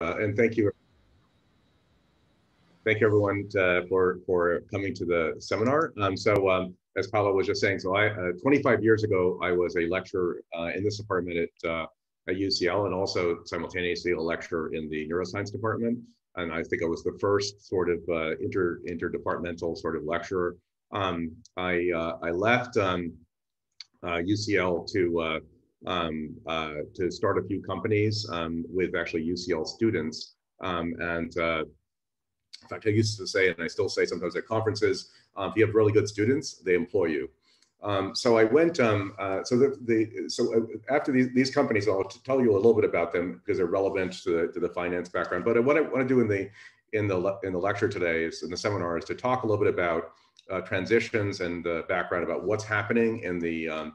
Uh, and thank you. Thank you everyone uh, for, for coming to the seminar. Um, so um, as Paolo was just saying, so I, uh, 25 years ago, I was a lecturer uh, in this department at, uh, at UCL and also simultaneously a lecturer in the neuroscience department. And I think I was the first sort of uh, inter, interdepartmental sort of lecturer. Um, I, I left UCL to um, uh, to start a few companies um, with actually UCL students. Um, and uh, in fact, I used to say, and I still say sometimes at conferences, uh, if you have really good students, they employ you. Um, so I went, um, uh, so the, the so uh, after these, these companies, I'll tell you a little bit about them because they're relevant to the, to the finance background. But what I want to do in the, in the, in the lecture today is in the seminar is to talk a little bit about uh, transitions and the background about what's happening in the, um,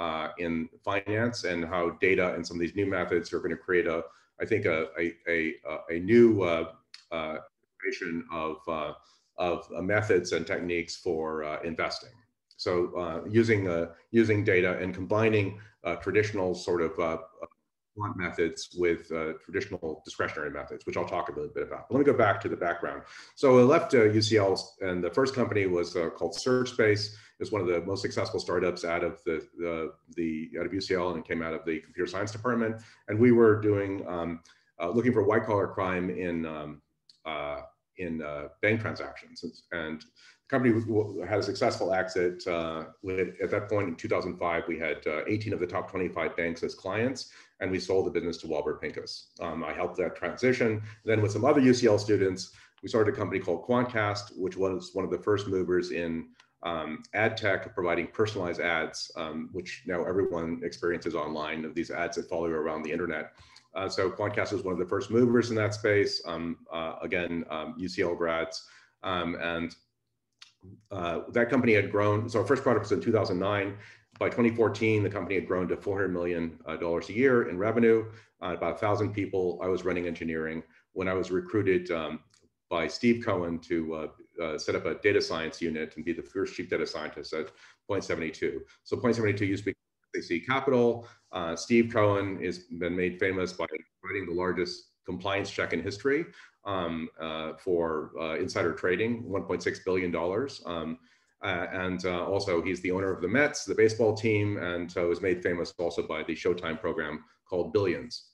uh, in finance and how data and some of these new methods are going to create a, I think, a, a, a, a new uh, uh, of, uh, of uh, methods and techniques for uh, investing. So using, using data and combining traditional sort of methods with uh, traditional discretionary methods, which I'll talk a little bit about. But let me go back to the background. So I left uh, UCL, and the first company was uh, called SearchSpace. It's one of the most successful startups out of the, the, the out of UCL and came out of the computer science department. And we were doing um, uh, looking for white collar crime in um, uh, in uh, bank transactions. And the company had a successful exit. Uh, at that point in 2005, we had uh, 18 of the top 25 banks as clients, and we sold the business to Warburg Pincus. Um, I helped that transition. Then with some other UCL students, we started a company called Quantcast, which was one of the first movers in um, ad tech, providing personalized ads, um, which now everyone experiences online of these ads that follow you around the internet. Uh, so Quantcast was one of the first movers in that space. Um, uh, again, UCL um, grads, um, and uh, that company had grown. So our first product was in 2009. By 2014, the company had grown to 400 million uh, dollars a year in revenue. Uh, about a thousand people. I was running engineering when I was recruited um, by Steve Cohen to uh, uh, set up a data science unit and be the first chief data scientist at Point 72. So Point 72 used to be SAC Capital. Uh, Steve Cohen has been made famous by writing the largest compliance check in history um, uh, for uh, insider trading, $1.6 billion. Um, uh, and uh, also he's the owner of the Mets, the baseball team, and was made famous also by the Showtime program called Billions.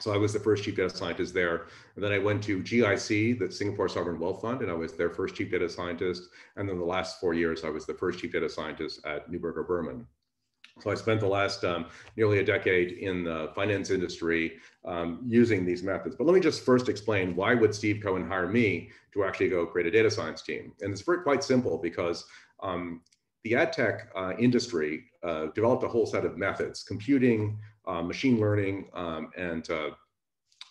So I was the first chief data scientist there. And then I went to GIC, the Singapore Sovereign Wealth Fund, and I was their first chief data scientist. And then the last four years, I was the first chief data scientist at Neuberger Berman. So I spent the last um, nearly a decade in the finance industry um, using these methods. But let me just first explain why would Steve Cohen hire me to actually go create a data science team? And it's very quite simple because um, the ad tech uh, industry uh, developed a whole set of methods, computing, uh, machine learning, um, and uh,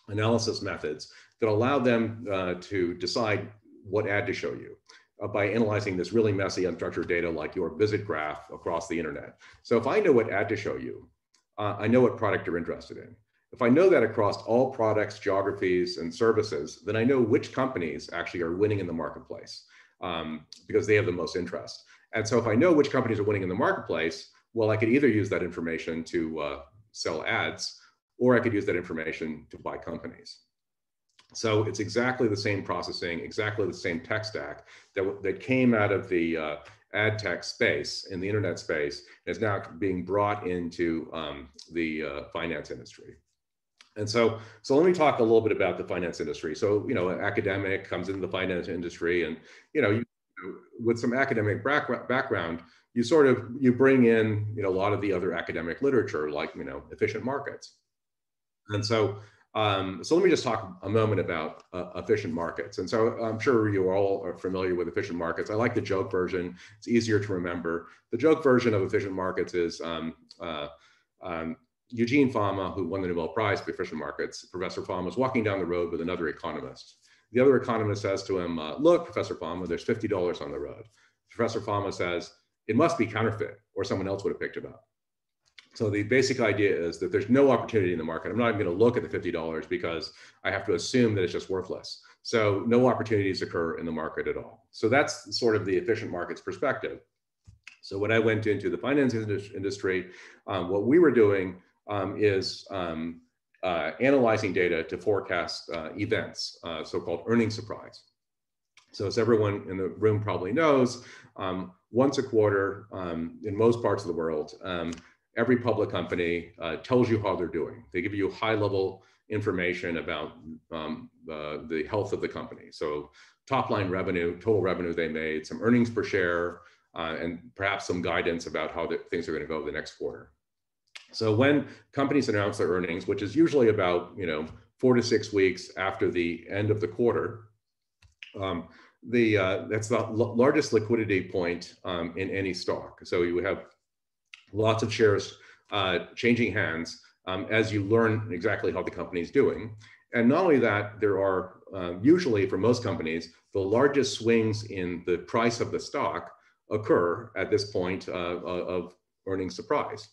analysis methods that allow them uh, to decide what ad to show you uh, by analyzing this really messy unstructured data like your visit graph across the internet. So if I know what ad to show you, uh, I know what product you're interested in. If I know that across all products, geographies, and services, then I know which companies actually are winning in the marketplace um, because they have the most interest. And so if I know which companies are winning in the marketplace, well, I could either use that information to uh, sell ads, or I could use that information to buy companies. So it's exactly the same processing, exactly the same tech stack that, that came out of the uh, ad tech space in the internet space is now being brought into um, the uh, finance industry. And so, so let me talk a little bit about the finance industry. So, you know, an academic comes into the finance industry and, you know, you, with some academic background, you sort of, you bring in, you know, a lot of the other academic literature, like, you know, efficient markets. And so um, so let me just talk a moment about uh, efficient markets. And so I'm sure you all are familiar with efficient markets. I like the joke version. It's easier to remember. The joke version of efficient markets is um, uh, um, Eugene Fama, who won the Nobel Prize for efficient markets, Professor Fama was walking down the road with another economist. The other economist says to him, uh, look, Professor Fama, there's $50 on the road. Professor Fama says, it must be counterfeit or someone else would have picked it up. So the basic idea is that there's no opportunity in the market. I'm not even going to look at the $50 because I have to assume that it's just worthless. So no opportunities occur in the market at all. So that's sort of the efficient markets perspective. So when I went into the finance industry, um, what we were doing um, is um, uh, analyzing data to forecast uh, events, uh, so-called earnings surprise. So as everyone in the room probably knows, um, once a quarter um, in most parts of the world, um, every public company uh, tells you how they're doing. They give you high level information about um, uh, the health of the company. So top line revenue, total revenue they made, some earnings per share, uh, and perhaps some guidance about how the, things are going to go the next quarter. So when companies announce their earnings, which is usually about you know four to six weeks after the end of the quarter, um, the uh, that's the largest liquidity point um, in any stock. So you have lots of shares uh, changing hands um, as you learn exactly how the company is doing. And not only that, there are uh, usually for most companies, the largest swings in the price of the stock occur at this point uh, of earnings surprise.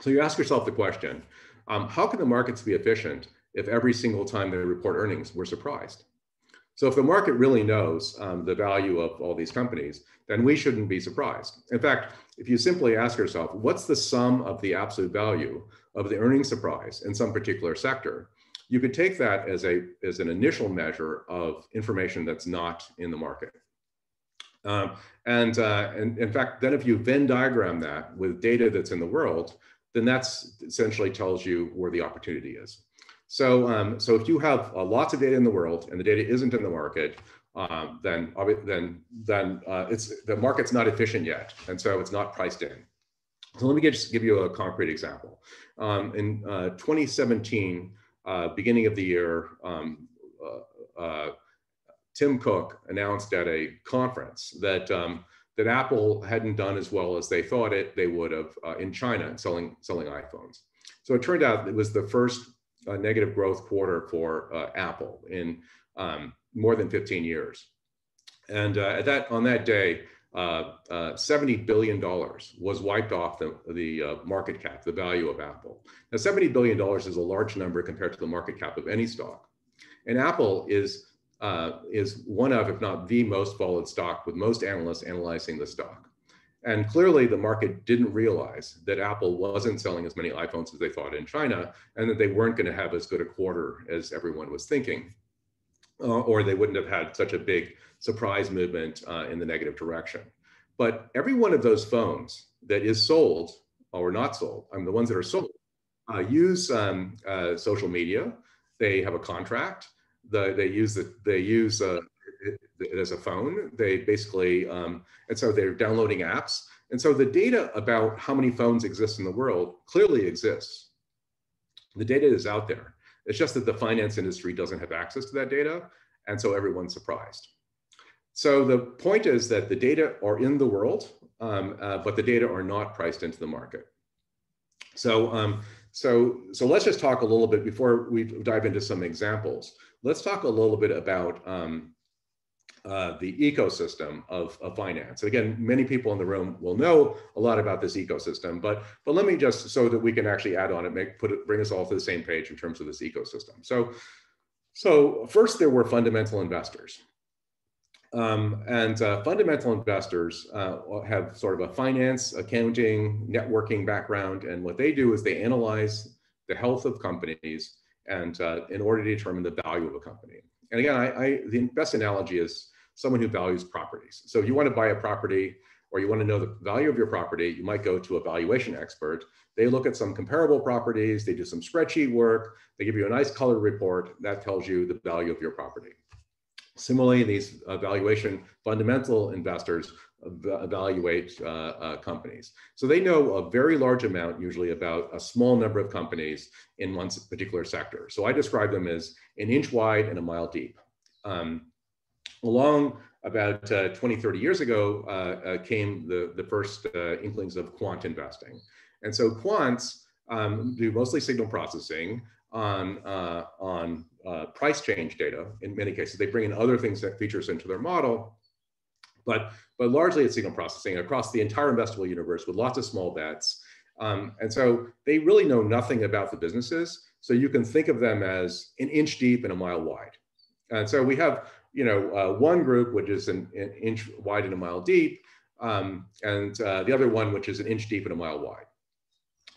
So you ask yourself the question, um, how can the markets be efficient if every single time they report earnings, we're surprised? So if the market really knows um, the value of all these companies, then we shouldn't be surprised. In fact, if you simply ask yourself, what's the sum of the absolute value of the earnings surprise in some particular sector, you could take that as, a, as an initial measure of information that's not in the market. Um, and, uh, and in fact, then if you Venn diagram that with data that's in the world, then that's essentially tells you where the opportunity is. So, um, so if you have uh, lots of data in the world and the data isn't in the market, um, then then then uh, it's the market's not efficient yet, and so it's not priced in. So let me get, just give you a concrete example. Um, in uh, 2017, uh, beginning of the year, um, uh, uh, Tim Cook announced at a conference that um, that Apple hadn't done as well as they thought it they would have in China selling selling iPhones. So it turned out it was the first a negative growth quarter for uh, Apple in um, more than 15 years. And uh, at that on that day, uh, uh 70 billion dollars was wiped off the the uh, market cap, the value of Apple. Now, 70 billion dollars is a large number compared to the market cap of any stock, and Apple is uh, is one of, if not the most followed stock, with most analysts analyzing the stock. And clearly, the market didn't realize that Apple wasn't selling as many iPhones as they thought in China, and that they weren't going to have as good a quarter as everyone was thinking, uh, or they wouldn't have had such a big surprise movement uh, in the negative direction. But every one of those phones that is sold or not sold, I mean, the ones that are sold, uh, use um, uh, social media. They have a contract. The, they use the, they use uh, as a phone. They basically, um, and so they're downloading apps. And so the data about how many phones exist in the world clearly exists. The data is out there. It's just that the finance industry doesn't have access to that data. And so everyone's surprised. So the point is that the data are in the world, um, uh, but the data are not priced into the market. So, um, so, so let's just talk a little bit before we dive into some examples. Let's talk a little bit about um, uh, the ecosystem of, of finance. And again, many people in the room will know a lot about this ecosystem, but but let me just so that we can actually add on it, make put it, bring us all to the same page in terms of this ecosystem. So, so first there were fundamental investors. Um, and uh, fundamental investors uh, have sort of a finance, accounting, networking background, and what they do is they analyze the health of companies and uh, in order to determine the value of a company. And again, I, I, the best analogy is someone who values properties. So if you want to buy a property or you want to know the value of your property, you might go to a valuation expert. They look at some comparable properties, they do some spreadsheet work, they give you a nice color report that tells you the value of your property. Similarly, these uh, valuation fundamental investors evaluate uh, uh, companies. So they know a very large amount, usually about a small number of companies in one particular sector. So I describe them as an inch wide and a mile deep. Um, along about uh, 20, 30 years ago uh, uh, came the, the first uh, inklings of quant investing. And so quants um, do mostly signal processing on, on price change data in many cases. They bring in other things that features into their model but, but largely it's signal processing across the entire investable universe with lots of small bets. Um, and so they really know nothing about the businesses. So you can think of them as an inch deep and a mile wide. And so we have, you know, uh, one group which is an, an, inch wide and a mile deep, um, and uh, the other one which is an inch deep and a mile wide.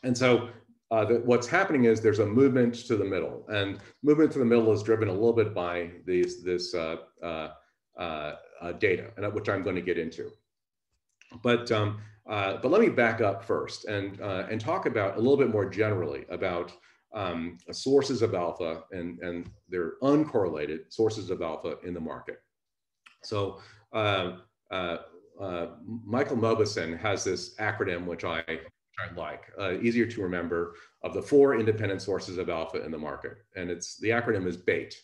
And so uh, what's happening is there's a movement to the middle, and movement to the middle is driven a little bit by these this uh, uh, uh data, and which I'm going to get into. But um, uh, but let me back up first and and talk about a little bit more generally about um, sources of alpha and and their uncorrelated sources of alpha in the market. So. Michael Mauboussin has this acronym, which I I like, uh, easier to remember, of the four independent sources of alpha in the market. And it's the acronym is BAIT.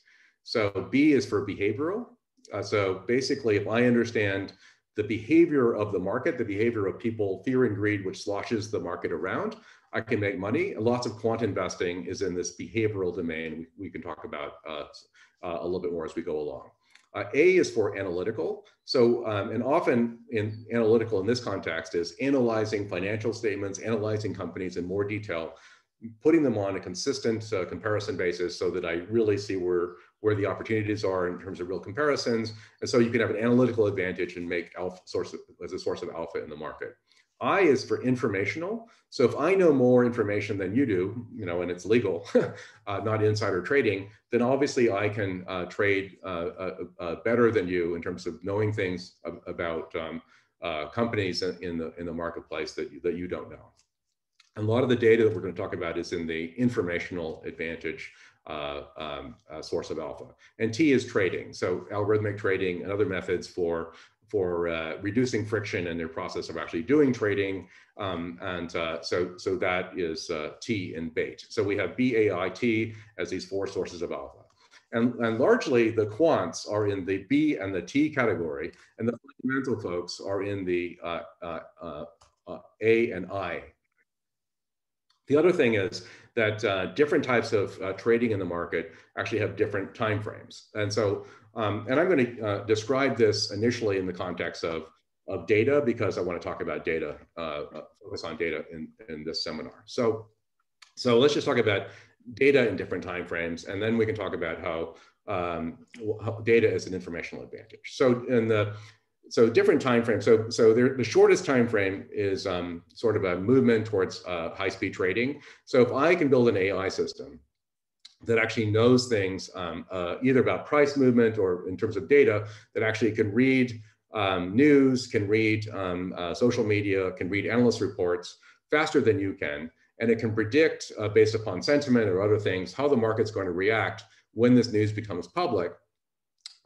So B is for behavioral. Uh, so basically, if I understand the behavior of the market, the behavior of people, fear and greed, which sloshes the market around, I can make money. Lots of quant investing is in this behavioral domain. We, we can talk about uh, uh a little bit more as we go along. Uh, A is for analytical. So, um, and often in analytical in this context is analyzing financial statements, analyzing companies in more detail, putting them on a consistent uh, comparison basis so that I really see where, where the opportunities are in terms of real comparisons. And so you can have an analytical advantage and make alpha source of, as a source of alpha in the market. I is for informational. So if I know more information than you do, you know, and it's legal, uh, not insider trading, then obviously I can uh, trade uh, uh, uh, better than you in terms of knowing things about um, uh, companies in the in the marketplace that you, that you don't know. And a lot of the data that we're going to talk about is in the informational advantage um, source of alpha. And T is trading. So algorithmic trading and other methods for for uh, reducing friction in their process of actually doing trading. Um, and uh, so, so that is uh, T in BAIT. So we have BAIT as these four sources of alpha. And, and largely the quants are in the B and the T category, and the fundamental folks are in the uh, uh, uh, A and I. The other thing is that different types of trading in the market actually have different time frames. And so um, and I'm going to uh, describe this initially in the context of, of data because I want to talk about data, uh, uh, focus on data in, in this seminar. So, so let's just talk about data in different time frames, and then we can talk about how, um, how data is an informational advantage. So in the so different time frames. So so there, the shortest time frame is um, sort of a movement towards uh, high speed trading. So if I can build an AI system that actually knows things um, uh, either about price movement or in terms of data that actually can read um, news, can read um, uh, social media, can read analyst reports faster than you can. And it can predict uh, based upon sentiment or other things how the market's going to react when this news becomes public.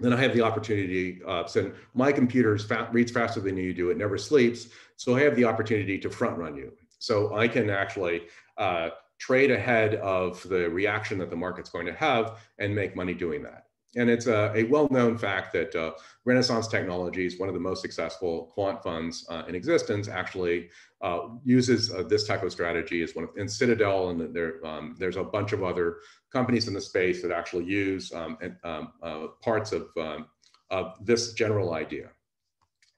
Then I have the opportunity, uh, so my computer fa reads faster than you do, it never sleeps. So I have the opportunity to front run you. So I can actually uh, trade ahead of the reaction that the market's going to have and make money doing that. And it's a, a well-known fact that uh, Renaissance Technologies, one of the most successful quant funds uh, in existence, actually uh, uses uh, this type of strategy as one of, in Citadel, and there, um, there's a bunch of other companies in the space that actually use um, and, um, uh, parts of, um, of this general idea.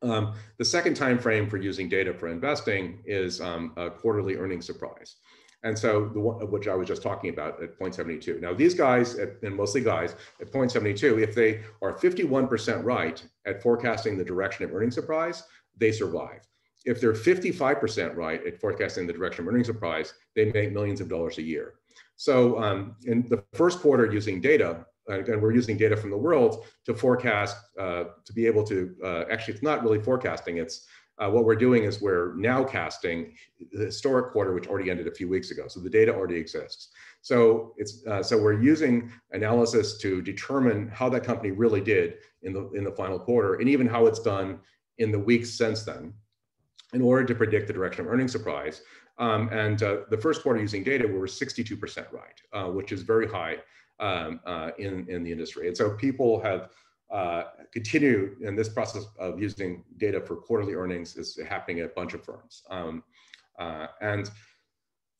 Um, the second time frame for using data for investing is um, a quarterly earnings surprise. And so the one which I was just talking about at Point 72. Now these guys, at, and mostly guys at Point 72, if they are 51% right at forecasting the direction of earnings surprise, they survive. If they're 55% right at forecasting the direction of earnings surprise, they make millions of dollars a year. So um, in the first quarter using data, and we're using data from the world to forecast, uh, to be able to, uh, actually it's not really forecasting, it's uh, what we're doing is we're now casting the historic quarter, which already ended a few weeks ago. So the data already exists. So it's uh, so we're using analysis to determine how that company really did in the in the final quarter, and even how it's done in the weeks since then, in order to predict the direction of earnings surprise. Um, and uh, the first quarter using data, we were 62% right, uh, which is very high um, uh, in in the industry. And so people have uh, continue in this process of using data for quarterly earnings is happening at a bunch of firms. Um, uh, and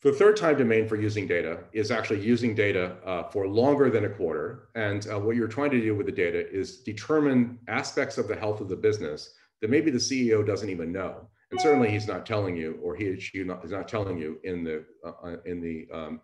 the third time domain for using data is actually using data uh, for longer than a quarter. And uh, what you're trying to do with the data is determine aspects of the health of the business that maybe the CEO doesn't even know. And certainly he's not telling you, or he she not, is not telling you in the, uh, in the, um,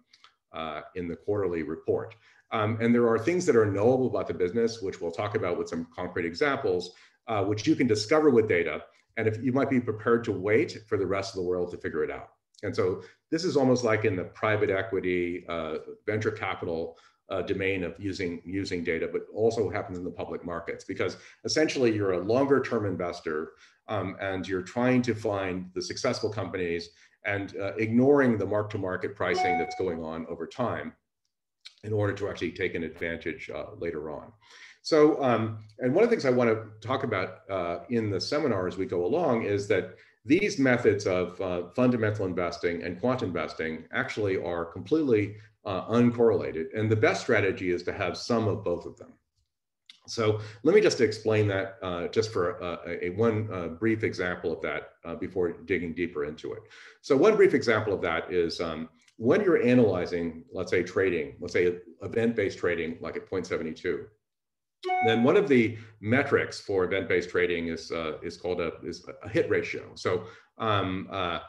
in the quarterly report. Um, and there are things that are knowable about the business, which we'll talk about with some concrete examples, uh, which you can discover with data. And if you might be prepared to wait for the rest of the world to figure it out. And so this is almost like in the private equity, uh, venture capital uh, domain of using, using data, but also happens in the public markets because essentially you're a longer term investor um, and you're trying to find the successful companies and uh, ignoring the mark to market pricing that's going on over time in order to actually take an advantage uh, later on. So, um, and one of the things I want to talk about uh, in the seminar as we go along is that these methods of uh, fundamental investing and quant investing actually are completely uh, uncorrelated. And the best strategy is to have some of both of them. So let me just explain that uh, just for a, a one uh, brief example of that uh, before digging deeper into it. So one brief example of that is um, when you're analyzing, let's say trading, let's say event-based trading like at Point 72, then one of the metrics for event-based trading is uh, is called a is a hit ratio. So um, uh,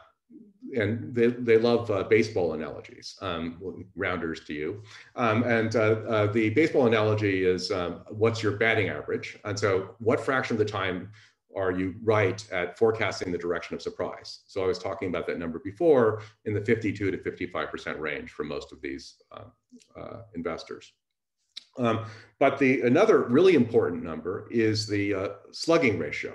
and they, they love uh, baseball analogies, um, rounders to you. Um, and uh, uh, the baseball analogy is um, what's your batting average? And so what fraction of the time are you right at forecasting the direction of surprise? So I was talking about that number before in the 52 to 55% range for most of these uh, uh, investors. Um, but the another really important number is the uh, slugging ratio.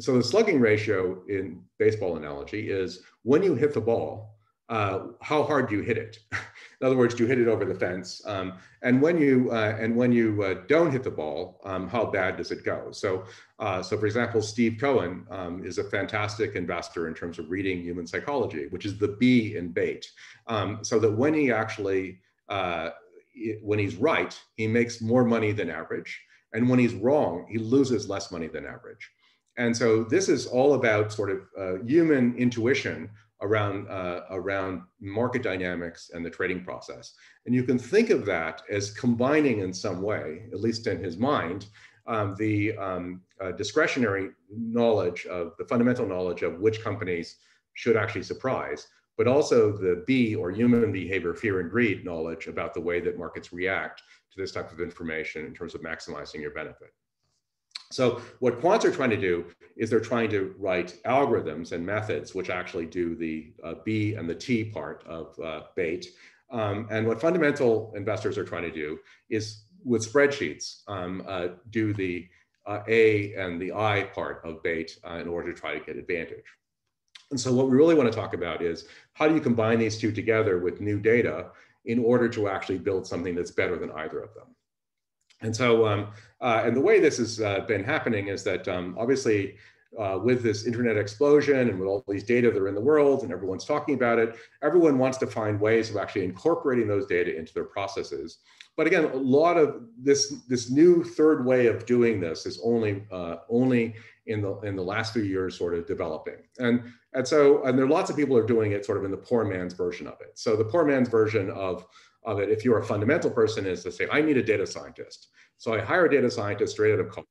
So the slugging ratio in baseball analogy is when you hit the ball, uh, how hard do you hit it? in other words, do you hit it over the fence? Um, and when you uh, and when you uh, don't hit the ball, um, how bad does it go? So, uh, so for example, Steve Cohen um, is a fantastic investor in terms of reading human psychology, which is the B in bait. Um, so that when he actually uh, when he's right, he makes more money than average. And when he's wrong, he loses less money than average. And so this is all about sort of uh, human intuition around, uh, around market dynamics and the trading process. And you can think of that as combining in some way, at least in his mind, um, the um, uh, discretionary knowledge of the fundamental knowledge of which companies should actually surprise but also the B or human behavior, fear and greed knowledge about the way that markets react to this type of information in terms of maximizing your benefit. So what quants are trying to do is they're trying to write algorithms and methods which actually do the uh, B and the T part of uh, bait. Um, and what fundamental investors are trying to do is with spreadsheets um, uh, do the uh, A and the I part of bait uh, in order to try to get advantage. And so what we really want to talk about is how do you combine these two together with new data in order to actually build something that's better than either of them. And so, um, uh, and the way this has uh, been happening is that um, obviously uh, with this internet explosion and with all these data that are in the world and everyone's talking about it, everyone wants to find ways of actually incorporating those data into their processes. But again, a lot of this this new third way of doing this is only uh, only in the in the last few years sort of developing. And and so and there are lots of people are doing it sort of in the poor man's version of it. So the poor man's version of of it, if you're a fundamental person, is to say, I need a data scientist. So I hire a data scientist straight out of college,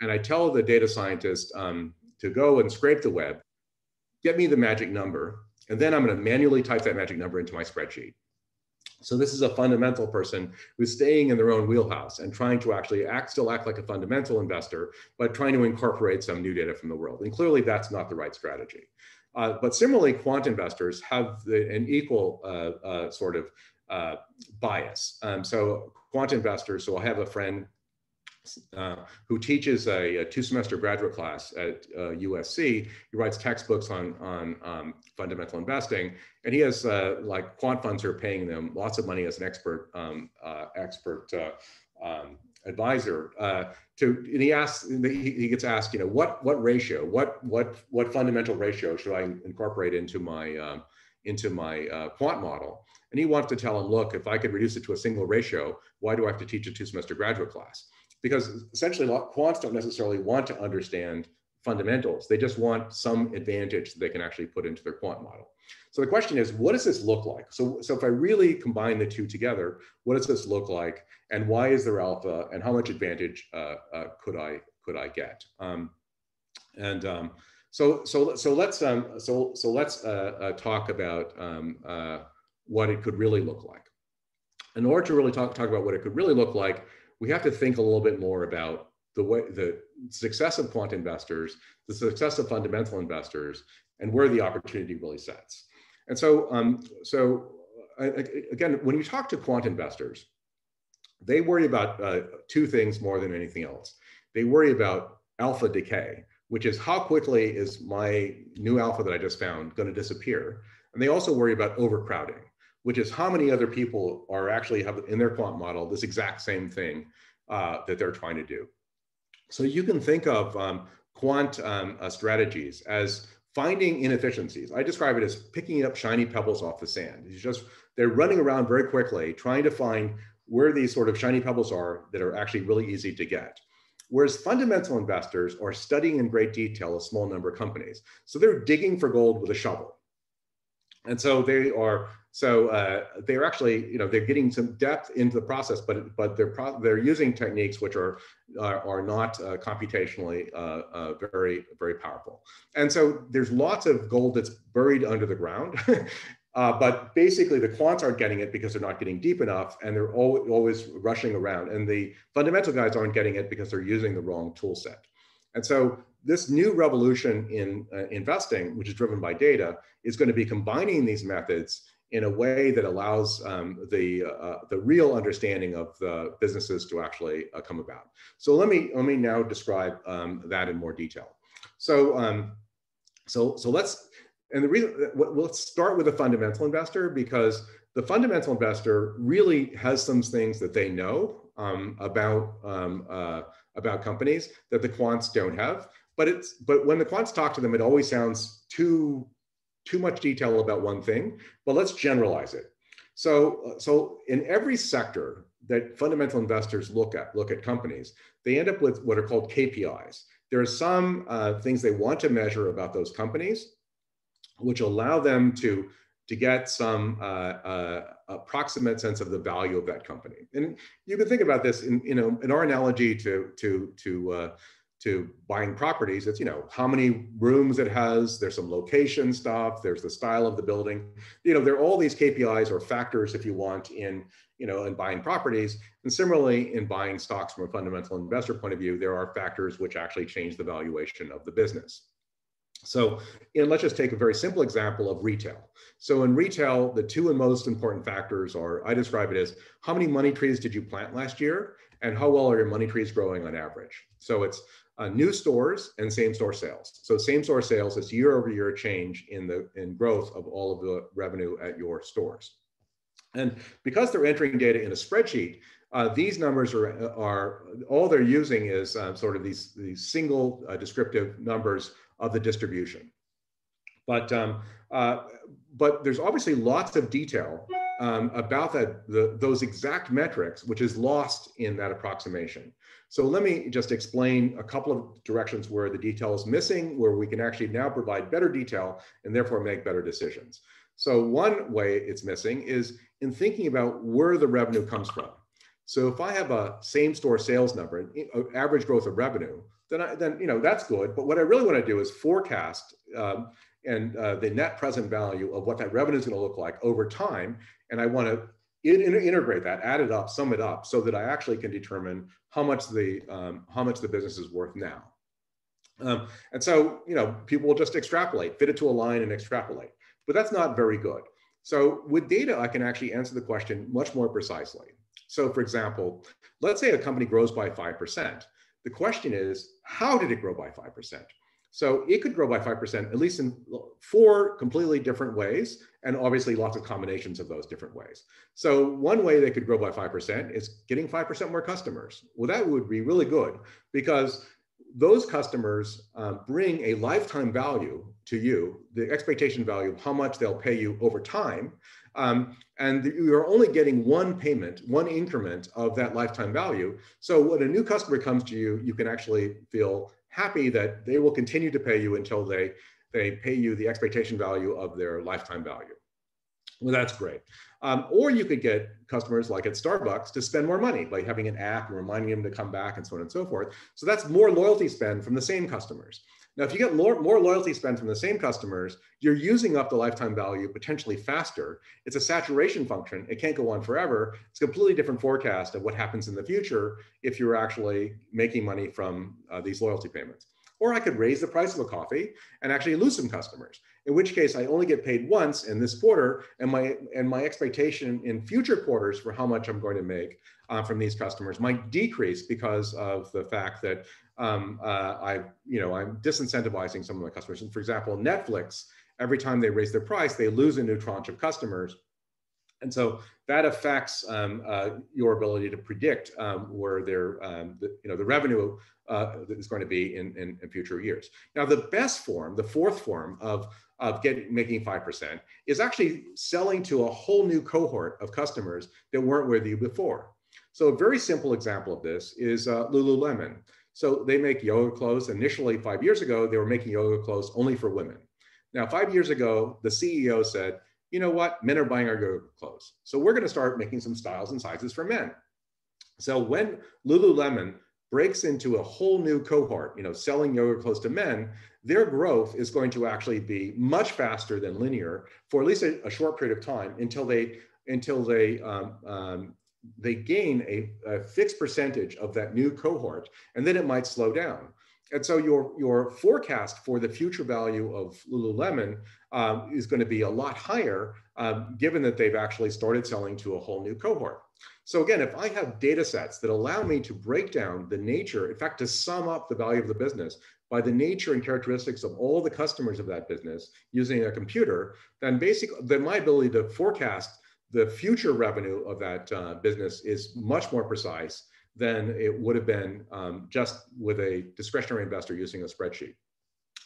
and I tell the data scientist um, to go and scrape the web, get me the magic number, and then I'm going to manually type that magic number into my spreadsheet. So this is a fundamental person who's staying in their own wheelhouse and trying to actually act, still act like a fundamental investor, but trying to incorporate some new data from the world. And clearly that's not the right strategy. Uh, but similarly, quant investors have the, an equal uh, uh, sort of uh, bias. Um, so quant investors, so I have a friend uh, who teaches a, a, two semester graduate class at uh, USC. He writes textbooks on, on um, fundamental investing, and he has uh, like quant funds are paying them lots of money as an expert um, uh, expert uh, um, advisor. Uh, to and he asks, he, gets asked, you know, what what ratio, what what what fundamental ratio should I incorporate into my um, into my quant model? And he wants to tell him, look, if I could reduce it to a single ratio, why do I have to teach a two semester graduate class? because essentially quants don't necessarily want to understand fundamentals. They just want some advantage that they can actually put into their quant model. So the question is, what does this look like? So, so if I really combine the two together, what does this look like? And why is there alpha? And how much advantage uh, uh, could I could I get? Um, and um, so so so let's um, so so let's uh, uh talk about um, uh, what it could really look like. In order to really talk talk about what it could really look like, we have to think a little bit more about the way the success of quant investors, the success of fundamental investors, and where the opportunity really sets. And so, um, so again, when you talk to quant investors, they worry about uh, two things more than anything else. They worry about alpha decay, which is how quickly is my new alpha that I just found going to disappear. And they also worry about overcrowding, which is how many other people are actually have in their quant model this exact same thing uh, that they're trying to do. So you can think of um, quant um, uh, strategies as finding inefficiencies. I describe it as picking up shiny pebbles off the sand. It's just they're running around very quickly trying to find where these sort of shiny pebbles are that are actually really easy to get. Whereas fundamental investors are studying in great detail a small number of companies. So they're digging for gold with a shovel. And so they are so uh, they're actually, you know, they're getting some depth into the process, but but they're pro- they're using techniques which are are, are not uh, computationally uh, uh very very powerful. And so there's lots of gold that's buried under the ground. Uh, but basically, the quants aren't getting it because they're not getting deep enough, and they're always, always rushing around. And the fundamental guys aren't getting it because they're using the wrong tool set. And so this new revolution in uh, investing, which is driven by data, is going to be combining these methods in a way that allows um, the, uh, the real understanding of the businesses to actually uh, come about. So let me, let me now describe um, that in more detail. So, um, so, so let's, and the reason, we'll start with a fundamental investor because the fundamental investor really has some things that they know um, about, um, uh, about companies that the quants don't have. But it's but when the quants talk to them, it always sounds too too much detail about one thing, but let's generalize it. So, so in every sector that fundamental investors look at, look at companies, they end up with what are called KPIs. There are some uh, things they want to measure about those companies, which allow them to, to get some uh, uh, approximate sense of the value of that company. And you can think about this in, you know, in our analogy to, to, to uh, to buying properties, it's, you know, how many rooms it has, there's some location stuff, there's the style of the building. You know, there are all these KPIs or factors, if you want, in, you know, in buying properties. And similarly, in buying stocks from a fundamental investor point of view, there are factors which actually change the valuation of the business. So and let's just take a very simple example of retail. So in retail, the two and most important factors are, I describe it as how many money trees did you plant last year? And how well are your money trees growing on average? So it's uh, new stores and same store sales. So same store sales is year over year change in the in growth of all of the revenue at your stores. And because they're entering data in a spreadsheet, uh, these numbers are, are all they're using is uh, sort of these, these single uh, descriptive numbers of the distribution. But, um, uh, but there's obviously lots of detail um, about that, the, those exact metrics, which is lost in that approximation. So let me just explain a couple of directions where the detail is missing, where we can actually now provide better detail and therefore make better decisions. So one way it's missing is in thinking about where the revenue comes from. So if I have a same store sales number, average growth of revenue, then I, then you know that's good. But what I really want to do is forecast um, and uh, the net present value of what that revenue is going to look like over time, and I want to in, in, integrate that, add it up, sum it up, so that I actually can determine how much the um, how much the business is worth now. Um, and so, you know, people will just extrapolate, fit it to a line and extrapolate, but that's not very good. So with data, I can actually answer the question much more precisely. So for example, let's say a company grows by 5%. The question is, how did it grow by 5%? So it could grow by 5%, at least in four completely different ways, and obviously lots of combinations of those different ways. So one way they could grow by 5% is getting 5% more customers. Well, that would be really good because those customers uh, bring a lifetime value to you, the expectation value of how much they'll pay you over time. Um, and you're only getting one payment, one increment of that lifetime value. So when a new customer comes to you, you can actually feel happy that they will continue to pay you until they, they pay you the expectation value of their lifetime value. Well, that's great. Um, or you could get customers like at Starbucks to spend more money by having an app and reminding them to come back and so on and so forth. So that's more loyalty spend from the same customers. Now, if you get more, more loyalty spend from the same customers, you're using up the lifetime value potentially faster. It's a saturation function. It can't go on forever. It's a completely different forecast of what happens in the future if you're actually making money from uh, these loyalty payments. Or I could raise the price of a coffee and actually lose some customers. In which case, I only get paid once in this quarter, and my and my expectation in future quarters for how much I'm going to make uh, from these customers might decrease because of the fact that um, uh, I, you know, I'm disincentivizing some of my customers. And for example, Netflix, every time they raise their price, they lose a new tranche of customers. And so that affects um, uh, your ability to predict um, where their, um, the, you know, the revenue uh, is going to be in, in, in, future years. Now, the best form, the fourth form of, of getting, making 5% is actually selling to a whole new cohort of customers that weren't with you before. So a very simple example of this is uh, Lululemon. So they make yoga clothes. Initially, five years ago, they were making yoga clothes only for women. Now, five years ago, the CEO said, you know what, men are buying our yoga clothes. So we're going to start making some styles and sizes for men. So when Lululemon breaks into a whole new cohort, you know, selling yoga clothes to men, their growth is going to actually be much faster than linear for at least a, a short period of time until they until they um, um, they gain a, a, fixed percentage of that new cohort, and then it might slow down. And so your, your forecast for the future value of Lululemon um, is going to be a lot higher, um, given that they've actually started selling to a whole new cohort. So again, if I have data sets that allow me to break down the nature, in fact, to sum up the value of the business by the nature and characteristics of all the customers of that business using a computer, then basically, then my ability to forecast the future revenue of that uh, business is much more precise than it would have been um, just with a discretionary investor using a spreadsheet.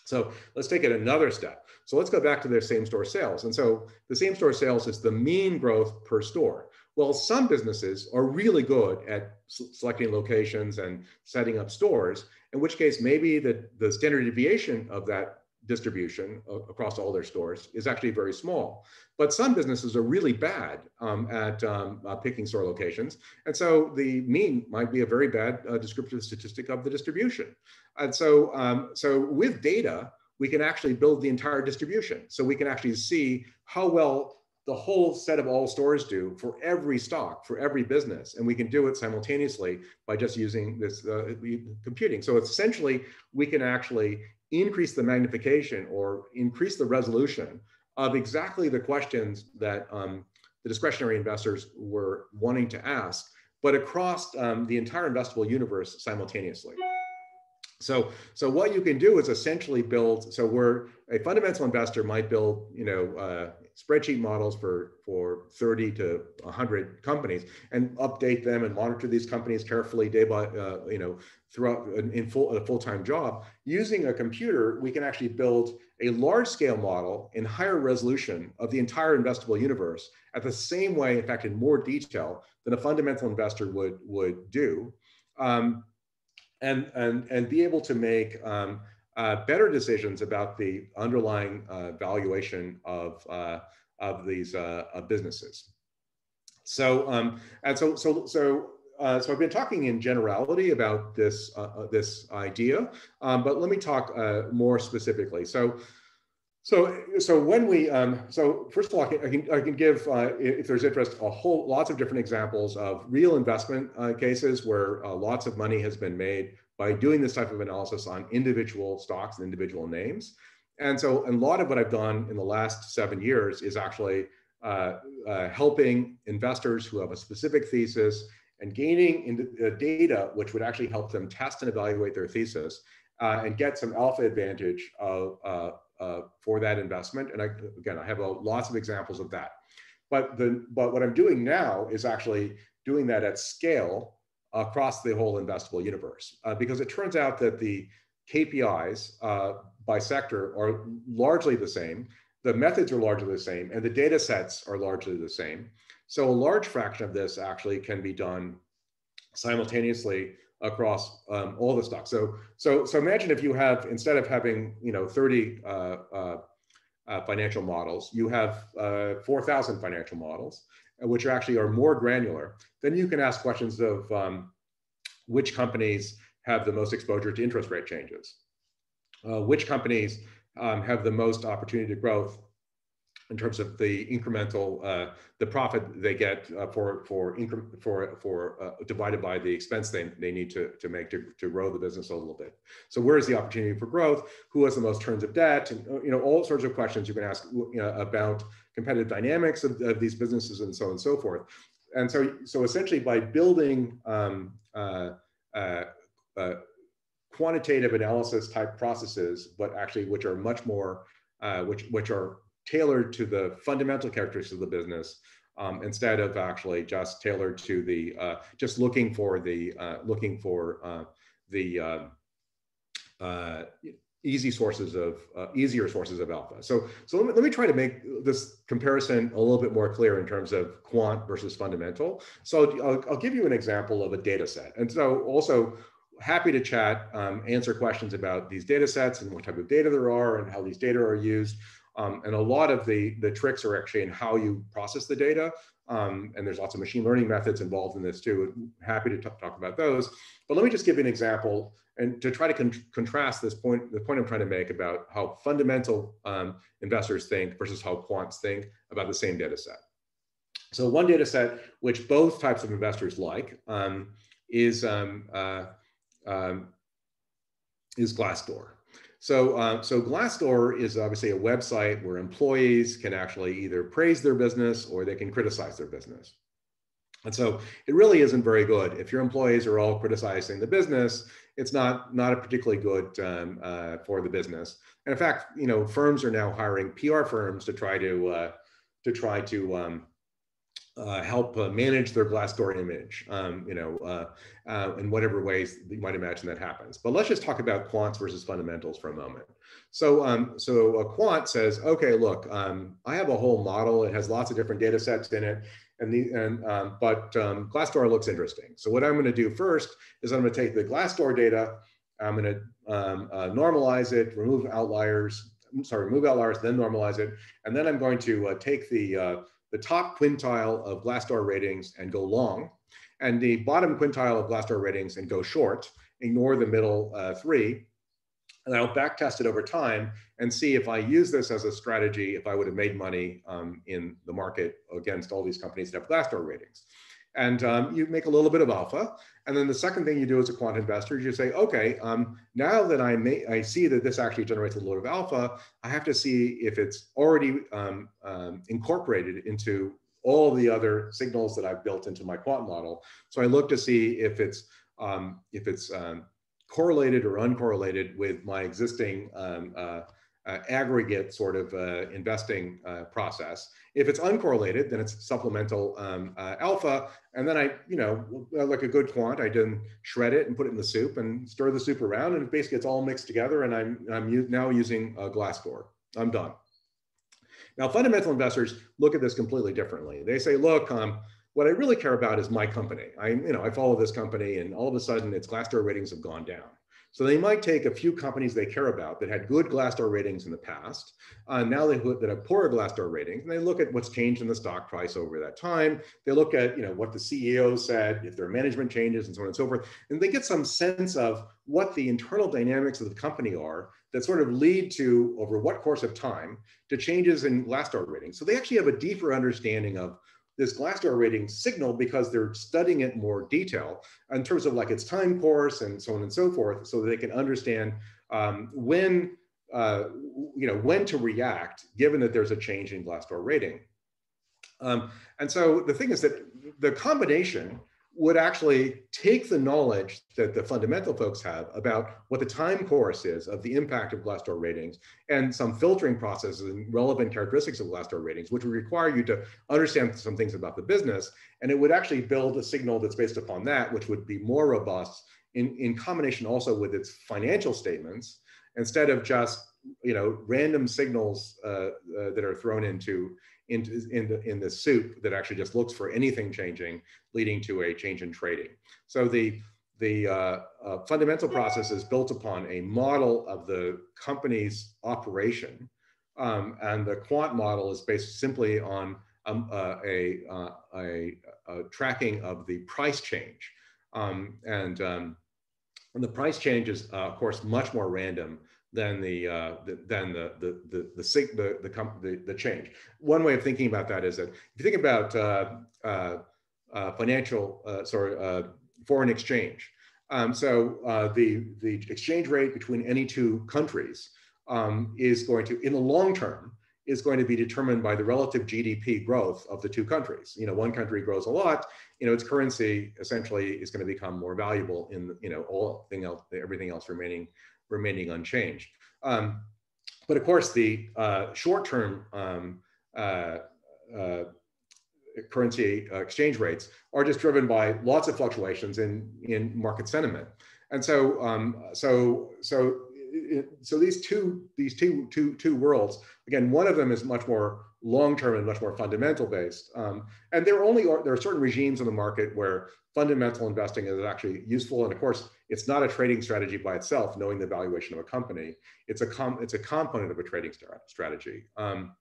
So let's take it another step. So let's go back to their same store sales. And so the same store sales is the mean growth per store. Well, some businesses are really good at selecting locations and setting up stores, in which case maybe the, the standard deviation of that distribution across all their stores is actually very small. But some businesses are really bad um, at um, uh, picking store locations. And so the mean might be a very bad uh, descriptive statistic of the distribution. And so, um, so with data, we can actually build the entire distribution. So we can actually see how well the whole set of all stores do for every stock, for every business. And we can do it simultaneously by just using this uh, computing. So essentially, we can actually increase the magnification or increase the resolution of exactly the questions that um, the discretionary investors were wanting to ask, but across um, the entire investable universe simultaneously. So, so what you can do is essentially build. So, where a fundamental investor might build, you know, uh, spreadsheet models for for 30 to 100 companies and update them and monitor these companies carefully day by, uh, you know, throughout in full a full time job. Using a computer, we can actually build a large scale model in higher resolution of the entire investable universe at the same way, in fact, in more detail than a fundamental investor would would do. Um, and, and, and be able to make um, uh, better decisions about the underlying uh, valuation of, uh, of these uh, businesses. So, um, and so, so, so, uh, so I've been talking in generality about this, uh, this idea, um, but let me talk more specifically. So, so, so when we, um, so first of all, I can, I can, give, uh, if there's interest, a whole lots of different examples of real investment uh, cases where uh, lots of money has been made by doing this type of analysis on individual stocks and individual names. And so, a lot of what I've done in the last seven years is actually uh, uh, helping investors who have a specific thesis and gaining uh, data which would actually help them test and evaluate their thesis and get some alpha advantage of uh, for that investment. And I, again, I have a, lots of examples of that. But the but what I'm doing now is actually doing that at scale across the whole investable universe uh, because it turns out that the KPIs uh, by sector are largely the same. The methods are largely the same, and the data sets are largely the same. So a large fraction of this actually can be done simultaneously across um, all the stocks. So, so, so imagine if you have, instead of having, you know, 30 uh, uh, uh, financial models, you have uh, 4,000 financial models, uh, which are actually are more granular. Then you can ask questions of um, which companies have the most exposure to interest rate changes, which companies um, have the most opportunity to growth in terms of the incremental uh, the profit they get uh, for for incre- for for uh, divided by the expense they, they need to to make to, to grow the business a little bit. So where is the opportunity for growth? Who has the most turns of debt? And uh, you know all sorts of questions you can ask you know, about competitive dynamics of, of, these businesses and so on and so forth. And so so essentially by building um, uh, uh, quantitative analysis type processes but actually which are much more which which are tailored to the fundamental characteristics of the business um, instead of actually just tailored to the uh, just looking for the uh, looking for uh, the uh, uh, easy sources of uh, easier sources of alpha. So so let me, let me try to make this comparison a little bit more clear in terms of quant versus fundamental. So I'll, I'll give you an example of a data set, and so also happy to chat, um, answer questions about these data sets and what type of data there are and how these data are used. Um, and a lot of the, the tricks are actually in how you process the data. Um, and there's lots of machine learning methods involved in this too. Happy to talk about those. But let me just give you an example and to try to con contrast this point, the point I'm trying to make about how fundamental um, investors think versus how quants think about the same data set. So one data set which both types of investors like um, is, um, uh, um, is Glassdoor. So, uh, so Glassdoor is obviously a website where employees can actually either praise their business or they can criticize their business. And so it really isn't very good. If your employees are all criticizing the business, it's not, not a particularly good um, uh, for the business. And in fact, you know, firms are now hiring PR firms to try to, uh, to try to um, uh, help uh, manage their Glassdoor image, um, you know, uh, uh, in whatever ways you might imagine that happens. But let's just talk about quants versus fundamentals for a moment. So, um, so a quant says, okay, look, um, I have a whole model. It has lots of different data sets in it. And the, and, um, but um, Glassdoor looks interesting. So what I'm going to do first is I'm going to take the Glassdoor data, I'm going to um, uh, normalize it, remove outliers, sorry, remove outliers, then normalize it. And then I'm going to uh, take the the top quintile of Glassdoor ratings and go long, and the bottom quintile of Glassdoor ratings and go short, ignore the middle uh, three. And I'll backtest it over time and see if I use this as a strategy, if I would have made money um, in the market against all these companies that have Glassdoor ratings and um, you make a little bit of alpha. And then the second thing you do as a quant investor is you say, okay, um, now that I may, I see that this actually generates a lot of alpha, I have to see if it's already um, um, incorporated into all the other signals that I've built into my quant model. So I look to see if it's um, if it's um, correlated or uncorrelated with my existing uh, uh, aggregate sort of uh, investing uh, process. If it's uncorrelated, then it's supplemental um, uh, alpha. And then I, you know, like a good quant, I then shred it and put it in the soup and stir the soup around, and basically it's all mixed together. And I'm I'm now using a Glassdoor. I'm done. Now, fundamental investors look at this completely differently. They say, look, um, what I really care about is my company. I, you know, I follow this company, and all of a sudden, its Glassdoor ratings have gone down. So they might take a few companies they care about that had good Glassdoor ratings in the past, uh, now they that have poorer Glassdoor ratings, and they look at what's changed in the stock price over that time. They look at you know what the CEO said, if their management changes, and so on and so forth, and they get some sense of what the internal dynamics of the company are that sort of lead to over what course of time to changes in Glassdoor ratings. So they actually have a deeper understanding of this Glassdoor rating signal because they're studying it more detail in terms of like its time course and so on and so forth, so that they can understand um, when uh, you know when to react given that there's a change in Glassdoor rating. Um, and so the thing is that the combination would actually take the knowledge that the fundamental folks have about what the time course is of the impact of Glassdoor ratings and some filtering processes and relevant characteristics of Glassdoor ratings, which would require you to understand some things about the business. And it would actually build a signal that's based upon that, which would be more robust in, in combination also with its financial statements, instead of just you know random signals uh, uh, that are thrown into in the in the soup that actually just looks for anything changing, leading to a change in trading. So the the uh, uh, fundamental process is built upon a model of the company's operation, um, and the quant model is based simply on um, uh, a, uh, a, a, tracking of the price change. Um, and, um, and, the price change is, uh, of course, much more random than the, uh, the than the the the the, the, the, the, the change. One way of thinking about that is that if you think about uh, uh, uh financial, uh, sorry, uh, foreign exchange. Um, so the the exchange rate between any two countries um, is going to, in the long term, is going to be determined by the relative GDP growth of the two countries. You know, one country grows a lot, you know, its currency essentially is going to become more valuable in, you know, all thing else, everything else remaining remaining unchanged. Um, but of course, the uh, short-term um, uh, uh, currency exchange rates are just driven by lots of fluctuations in, in market sentiment. And so, um, so, so, so these two, these two, two, two worlds, again, one of them is much more long-term and much more fundamental based. Um, and there are only, there are certain regimes in the market where fundamental investing is actually useful. And of course, it's not a trading strategy by itself, knowing the valuation of a company. It's a, com it's a component of a trading strategy. Um,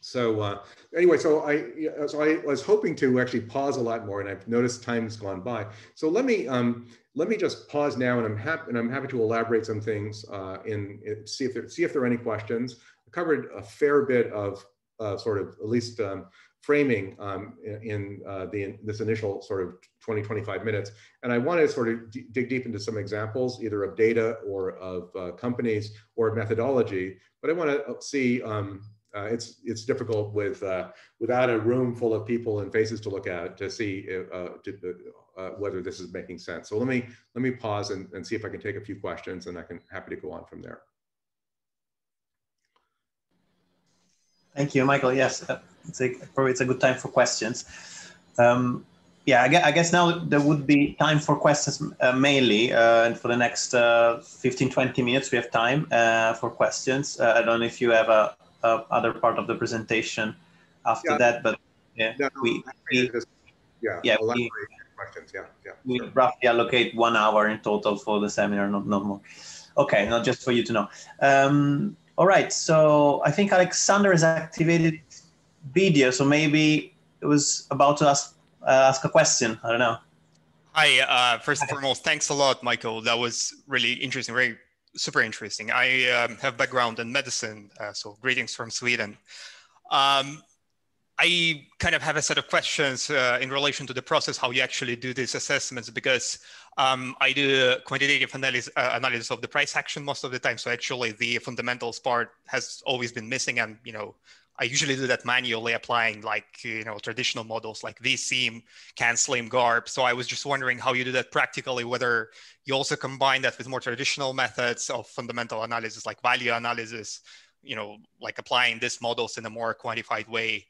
so uh, anyway, so I so I was hoping to actually pause a lot more, and I've noticed time's gone by. So let me um, let me just pause now, and I'm happy and I'm happy to elaborate some things uh, in, in, see if there see if there are any questions. I covered a fair bit of uh, sort of at least um, framing um, in, uh, the, in this initial sort of 20, 25 minutes. And I want to sort of dig deep into some examples, either of data or of uh, companies or methodology. But I want to see, um, uh, it's, it's difficult with, uh, without a room full of people and faces to look at to see uh, to, uh, whether this is making sense. So let me, let me pause and, and see if I can take a few questions and I can happy to go on from there. Thank you, Michael. Yes, uh, it's a, probably it's a good time for questions. Um, yeah, I guess, I guess, now there would be time for questions uh, mainly. Uh, and for the next uh, 15, 20 minutes, we have time uh, for questions. Uh, I don't know if you have a, a, other part of the presentation after yeah. that, but yeah, no, we, we yeah, yeah, we, questions. Yeah, yeah. We sure. roughly allocate one hour in total for the seminar, not, not more. Okay, not just for you to know. Um, all right, so I think Alexander has activated video, so maybe it was about to ask uh, ask a question. I don't know. Hi, uh, first and foremost, thanks a lot, Michael. That was really interesting, very super interesting. I um, have background in medicine, uh, so greetings from Sweden. Um, I kind of have a set of questions uh, in relation to the process, how you actually do these assessments, because um, I do quantitative analysis, uh, analysis of the price action most of the time. So actually the fundamentals part has always been missing. And, you know, I usually do that manually applying like, you know, traditional models like VSEAM, CanSlim, GARP. So I was just wondering how you do that practically, whether you also combine that with more traditional methods of fundamental analysis, like value analysis, you know, like applying these models in a more quantified way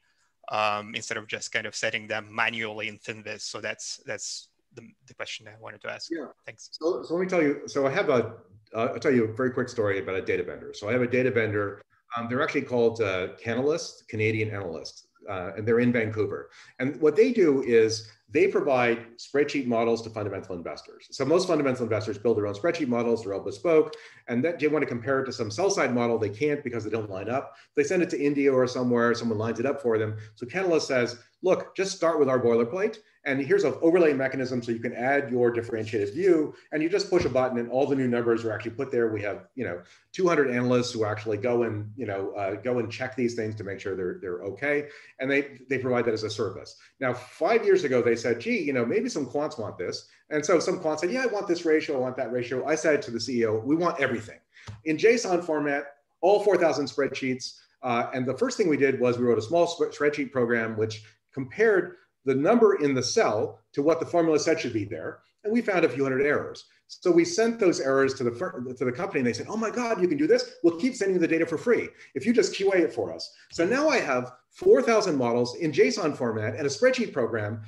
um, instead of just kind of setting them manually in Finviz. So that's, that's the, the question I wanted to ask. Yeah. Thanks. So, so let me tell you. So I have a. will uh, tell you a very quick story about a data vendor. So I have a data vendor. Um, they're actually called uh, Canalyst, Canadian Analysts, uh, and they're in Vancouver. And what they do is they provide spreadsheet models to fundamental investors. So most fundamental investors build their own spreadsheet models, they're all bespoke, and that they want to compare it to some sell side model. They can't because they don't line up. They send it to India or somewhere, someone lines it up for them. So Canalyst says, look, just start with our boilerplate and here's an overlay mechanism so you can add your differentiated view and you just push a button and all the new numbers are actually put there. We have, you know, 200 analysts who actually go and, you know, uh, go and check these things to make sure they're, they're okay. And they, they provide that as a service. Now, five years ago, they said, gee, you know, maybe some quants want this. And so some quants said, yeah, I want this ratio, I want that ratio. I said to the CEO, we want everything. In JSON format, all 4,000 spreadsheets. Uh, and the first thing we did was we wrote a small spreadsheet program which compared the number in the cell to what the formula said should be there. And we found a few hundred errors. So we sent those errors to the, to the company and they said, oh my God, you can do this. We'll keep sending you the data for free if you just QA it for us. So now I have 4,000 models in JSON format and a spreadsheet program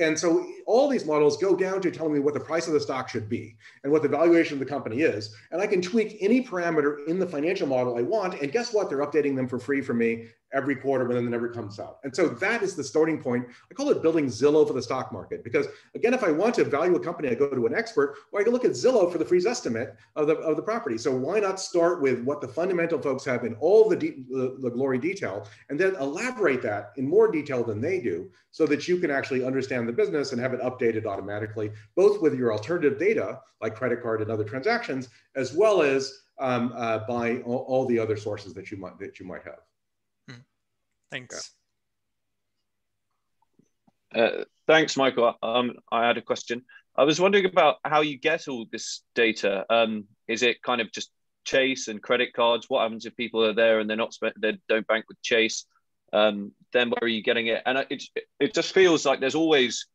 and so all these models go down to telling me what the price of the stock should be and what the valuation of the company is. And I can tweak any parameter in the financial model I want. And guess what? They're updating them for free for me every quarter when the number comes out. And so that is the starting point. I call it building Zillow for the stock market. Because again, if I want to value a company, I go to an expert, or I can look at Zillow for the free Zestimate of the, of the property. So why not start with what the fundamental folks have in all the, the, the glory detail, and then elaborate that in more detail than they do, so that you can actually understand the business and have it updated automatically, both with your alternative data, like credit card and other transactions, as well as um, uh, by all, all, the other sources that you might that you might have. Thanks. Yeah. Uh, thanks, Michael. Um, I had a question. I was wondering about how you get all this data. Um, is it kind of just Chase and credit cards? What happens if people are there and they're not they don't bank with Chase? Um, then where are you getting it? And it it just feels like there's always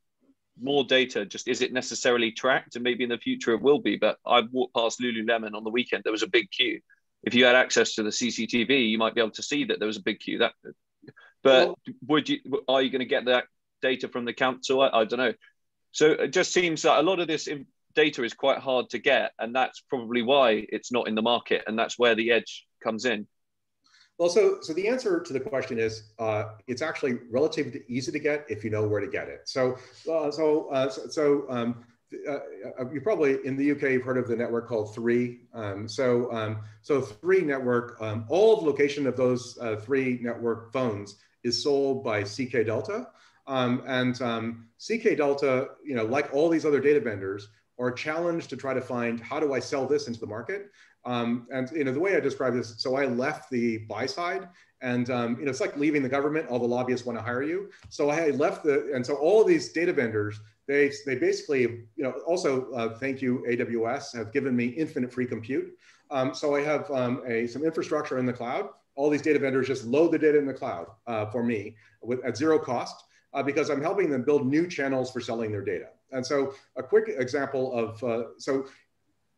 more data. Just is it necessarily tracked? And maybe in the future it will be. But I walked past Lululemon on the weekend. There was a big queue. If you had access to the CCTV, you might be able to see that there was a big queue. That, but well, would you? Are you going to get that data from the council? I, I don't know. So it just seems that a lot of this data is quite hard to get, and that's probably why it's not in the market, and that's where the edge comes in. Well, so so the answer to the question is uh, it's actually relatively easy to get if you know where to get it. So uh, so uh, so, so um, uh, uh, you probably in the UK you've heard of the network called Three. Um, so um, so Three network, um, all the location of those uh, three network phones is sold by CK Delta, um, and um, CK Delta, you know, like all these other data vendors, are challenged to try to find how do I sell this into the market. Um, and you know the way I describe this, so I left the buy side, and um, you know it's like leaving the government. All the lobbyists want to hire you. So I left the, and so all these data vendors, they they basically, you know, also uh, thank you AWS have given me infinite free compute. Um, so I have um, a some infrastructure in the cloud. All these data vendors just load the data in the cloud uh, for me with at zero cost uh, because I'm helping them build new channels for selling their data. And so a quick example of uh, so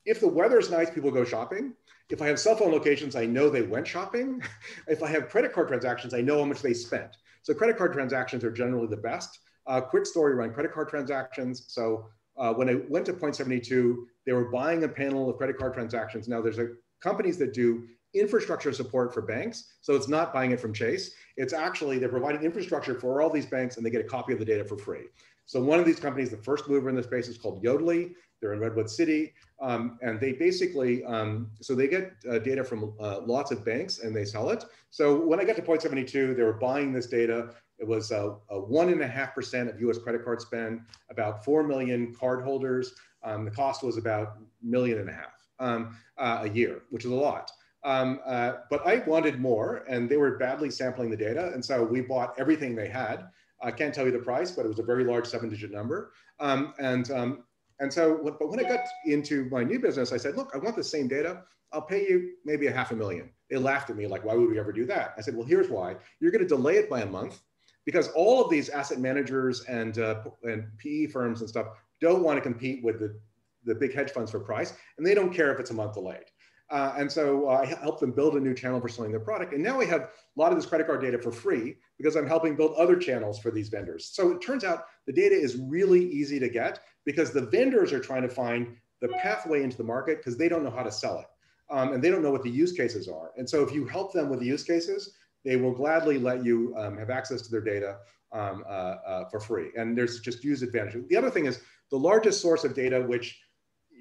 if the weather is nice, people go shopping. If I have cell phone locations, I know they went shopping. if I have credit card transactions, I know how much they spent. So credit card transactions are generally the best. Uh, quick story around credit card transactions. So uh, when I went to Point72, they were buying a panel of credit card transactions. Now there's a, companies that do infrastructure support for banks. So it's not buying it from Chase. It's actually, they're providing infrastructure for all these banks and they get a copy of the data for free. So one of these companies, the first mover in this space is called Yodlee. They're in Redwood City. Um, and they basically, um, so they get uh, data from uh, lots of banks and they sell it. So when I got to Point72, they were buying this data. It was a, a one and a half percent of US credit card spend, about 4 million card holders. Um, the cost was about million and a half um, uh, a year, which is a lot. Um, uh, but I wanted more and they were badly sampling the data. And so we bought everything they had. I can't tell you the price, but it was a very large seven digit number. Um, and um, and so, but when I got into my new business, I said, look, I want the same data. I'll pay you maybe a half a million. They laughed at me like, why would we ever do that? I said, well, here's why. You're going to delay it by a month because all of these asset managers and, uh, and PE firms and stuff don't want to compete with the, the big hedge funds for price. And they don't care if it's a month delayed. Uh, and so uh, I helped them build a new channel for selling their product. And now we have a lot of this credit card data for free because I'm helping build other channels for these vendors. So it turns out the data is really easy to get because the vendors are trying to find the pathway into the market because they don't know how to sell it. Um, and they don't know what the use cases are. And so if you help them with the use cases, they will gladly let you um, have access to their data um, uh, uh, for free. And there's just use advantage. The other thing is the largest source of data, which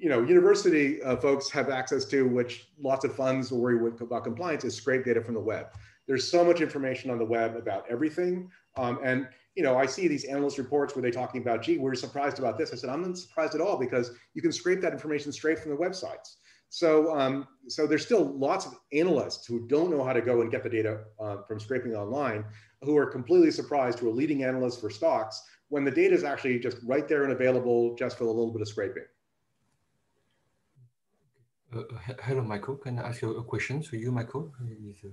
you know, university uh, folks have access to, which lots of funds worry about compliance, is scrape data from the web. There's so much information on the web about everything. Um, and, you know, I see these analyst reports where they're talking about, gee, we're surprised about this. I said, I'm not surprised at all because you can scrape that information straight from the websites. So, um, so there's still lots of analysts who don't know how to go and get the data uh, from scraping online, who are completely surprised who are leading analysts for stocks when the data is actually just right there and available just for a little bit of scraping. Uh, hello, Michael. Can I ask you a question? So you, Michael, is, uh,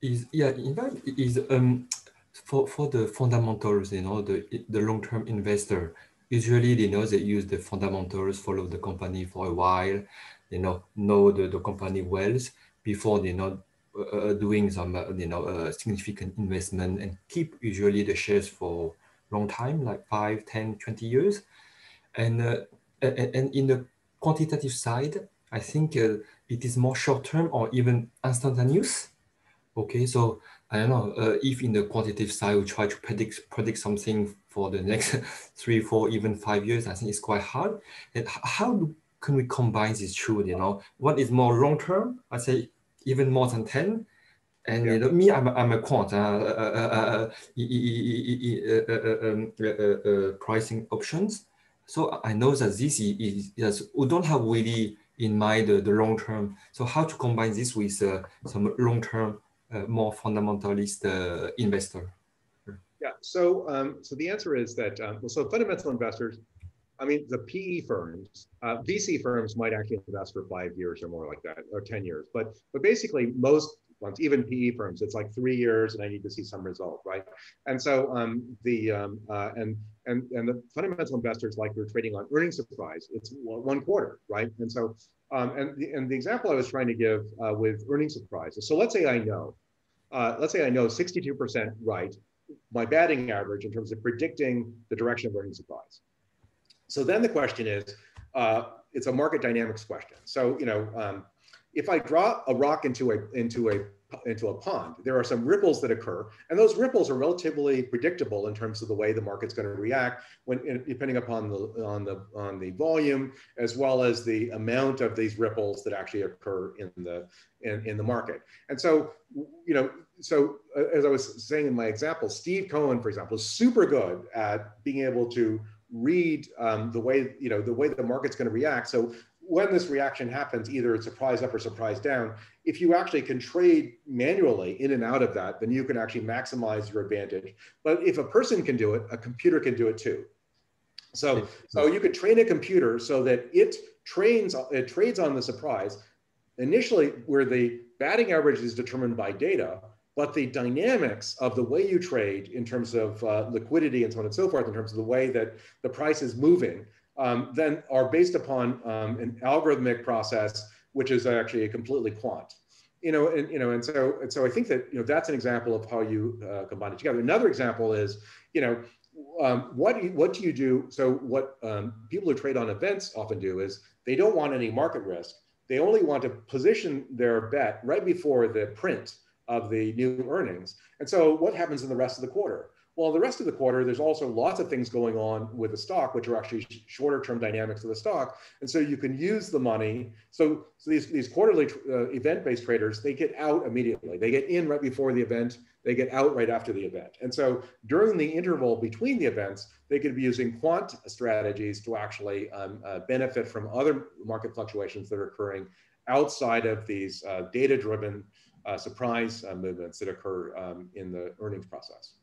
is yeah, in fact, is um for for the fundamentals, you know, the the long term investor. Usually, they know they use the fundamentals, follow the company for a while, you know, know the, the company well before they know uh, uh, doing some, uh, you know, uh, significant investment and keep usually the shares for long time, like 5, 10, 20 years. And, uh, and, and in the quantitative side, I think uh, it is more short term or even instantaneous. Okay, so I don't know uh, if in the quantitative side we try to predict predict something for the next three, four, even five years. I think it's quite hard. And how can we combine these two? You know, what is more long term? I say even more than ten. And yeah. you know, me, I'm a, I'm a quant, uh, uh, pricing options. So I know that this is, is we don't have really in mind the, the long term. So how to combine this with uh, some long term, uh, more fundamentalist uh, investor? Yeah. So um, so the answer is that um, well, so fundamental investors. I mean, the PE firms, uh, VC firms might actually invest for five years or more like that, or 10 years. But but basically, most even PE firms, it's like three years and I need to see some result, right? And so um, the um, uh, and and and the fundamental investors like we're trading on earnings surprise, it's one quarter, right? And so um, and the, and the example I was trying to give uh, with earnings surprises. So let's say I know, uh, let's say I know 62% right, my batting average in terms of predicting the direction of earnings surprise. So then the question is, uh, it's a market dynamics question. So you know. Um, if I drop a rock into a into a into a pond, there are some ripples that occur, and those ripples are relatively predictable in terms of the way the market's going to react when, depending upon the on the on the volume as well as the amount of these ripples that actually occur in the in, in the market. And so, you know, so uh, as I was saying in my example, Steve Cohen, for example, is super good at being able to read um, the way you know the way the market's going to react. So when this reaction happens, either it's surprise up or surprise down, if you actually can trade manually in and out of that, then you can actually maximize your advantage. But if a person can do it, a computer can do it too. So, so you could train a computer so that it trains, it trades on the surprise. Initially, where the batting average is determined by data, but the dynamics of the way you trade in terms of uh, liquidity and so on and so forth, in terms of the way that the price is moving, um, then are based upon um, an algorithmic process, which is actually a completely quant. You know, and you know, and so and so I think that you know that's an example of how you uh, combine it together. Another example is, you know, um, what what do you do? So what um, people who trade on events often do is they don't want any market risk. They only want to position their bet right before the print of the new earnings. And so what happens in the rest of the quarter? Well, the rest of the quarter, there's also lots of things going on with the stock, which are actually shorter term dynamics of the stock. And so you can use the money. So, so these, these quarterly uh, event based traders, they get out immediately. They get in right before the event, they get out right after the event. And so during the interval between the events, they could be using quant strategies to actually um, uh, benefit from other market fluctuations that are occurring outside of these uh, data driven uh, surprise uh, movements that occur um, in the earnings process.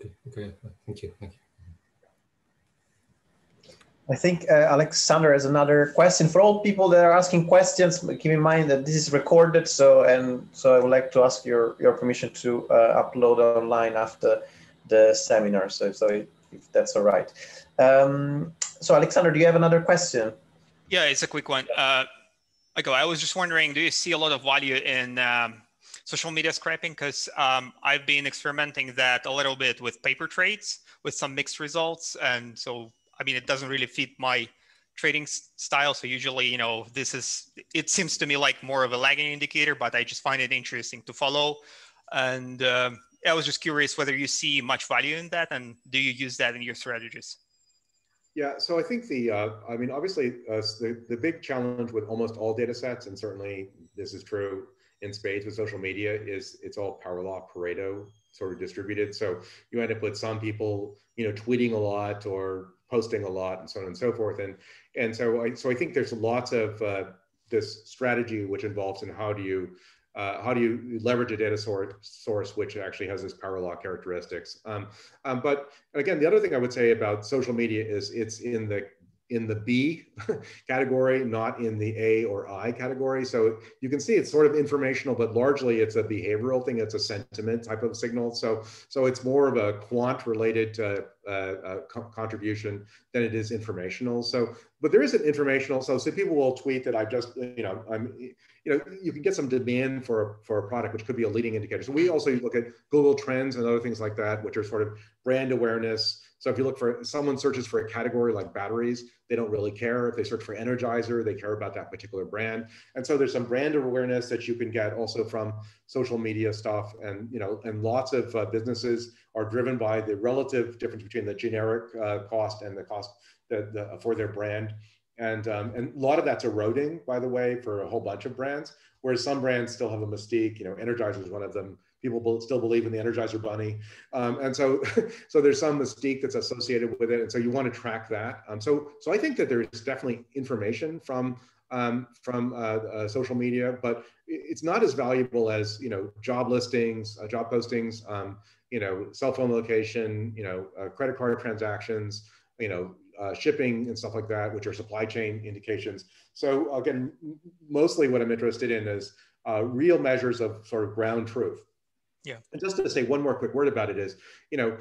Okay, okay. thank you. Thank you. I think uh, Alexander has another question for all people that are asking questions. Keep in mind that this is recorded, so and so I would like to ask your your permission to uh, upload online after the seminar. So so if that's all right. Um, so Alexander, do you have another question? Yeah, it's a quick one. Uh, Michael, I was just wondering, do you see a lot of value in um, social media scraping because um, I've been experimenting that a little bit with paper trades with some mixed results. And so, I mean, it doesn't really fit my trading style. So usually, you know, this is, it seems to me like more of a lagging indicator, but I just find it interesting to follow. And um, I was just curious whether you see much value in that and do you use that in your strategies? Yeah, so I think the, uh, I mean, obviously, uh, the, the big challenge with almost all data sets, and certainly this is true in spades with social media is it's all power law Pareto sort of distributed. So you end up with some people, you know, tweeting a lot or posting a lot and so on and so forth. And and so I so I think there's lots of uh, this strategy which involves in how do you uh, how do you leverage a data source, source which actually has this power law characteristics? Um, um, but again, the other thing I would say about social media is it's in the in the B category, not in the A or I category. So you can see it's sort of informational, but largely it's a behavioral thing. It's a sentiment type of signal. So, so it's more of a quant related uh, uh, co contribution than it is informational. So, but there is an informational. So, so people will tweet that I've just, you know, I'm, you know, you can get some demand for, for a product, which could be a leading indicator. So we also look at Google Trends and other things like that, which are sort of brand awareness. So if you look for someone searches for a category like batteries, they don't really care. If they search for Energizer, they care about that particular brand. And so there's some brand awareness that you can get also from social media stuff. And you know, and lots of uh, businesses are driven by the relative difference between the generic uh, cost and the cost the, the, for their brand. And, um, and a lot of that's eroding, by the way, for a whole bunch of brands. Whereas some brands still have a mystique. You know, Energizer is one of them people still believe in the Energizer Bunny, um, and so so there's some mystique that's associated with it, and so you want to track that. Um, so so I think that there's definitely information from um, from uh, uh, social media, but it's not as valuable as you know job listings, uh, job postings, um, you know cell phone location, you know uh, credit card transactions, you know uh, shipping and stuff like that, which are supply chain indications. So again, mostly what I'm interested in is uh, real measures of sort of ground truth. Yeah. And just to say one more quick word about it is, you know,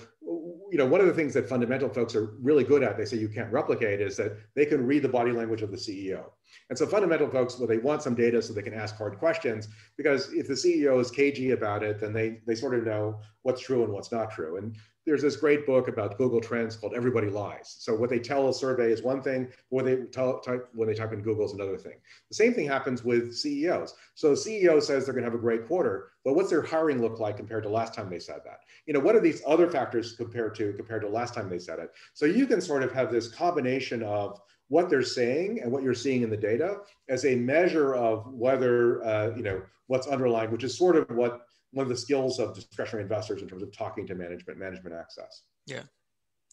you know, one of the things that fundamental folks are really good at, they say you can't replicate, is that they can read the body language of the CEO. And so fundamental folks, well, they want some data so they can ask hard questions, because if the CEO is cagey about it, then they they sort of know what's true and what's not true. And there's this great book about Google Trends called Everybody Lies. So what they tell a survey is one thing, what they tell type, when they type in Google is another thing. The same thing happens with CEOs. So CEO says they're going to have a great quarter, but what's their hiring look like compared to last time they said that? You know, what are these other factors compared to compared to last time they said it? So you can sort of have this combination of what they're saying and what you're seeing in the data as a measure of whether uh, you know what's underlying, which is sort of what one of the skills of discretionary investors in terms of talking to management, management access. Yeah,